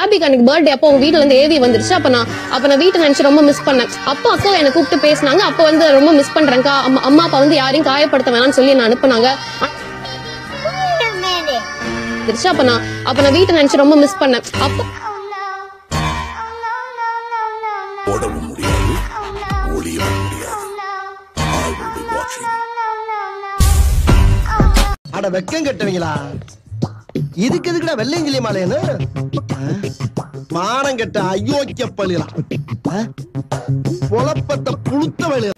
பேபிக்கு அன்னைக்கு பர்த்டே அப்போ உங்க வீட்டுல இருந்து ஏவி வந்துருச்சு. அப்ப நான் அப்ப நான் வீட்டை நினைச்சு ரொம்ப மிஸ் பண்ணேன். அப்போ அக்கா எனக்கு கூப்பிட்டு பேசினாங்க. அப்ப வந்து ரொம்ப மிஸ் பண்றேன்க்கா. அம்மா அம்மா அப்பா வந்து யாரையும் காயப்படுத்த வேணாம்னு சொல்லி என்ன அனுப்புனாங்க. அப்ப நான் அப்ப நான் வீட்டை நினைச்சு ரொம்ப மிஸ் பண்ணேன். அப்போ ஓடவும் முடியாது ஒளியவும் முடியாது. அட வெக்கம் கட்டுவீங்களா? இதுக்கு எதுக்குடா வெள்ளையங்கிலி மாலையன்னு மானம் கெட்ட அயோக்கிய பள்ளிலாம் புழப்பத்தை புழுத்த வழி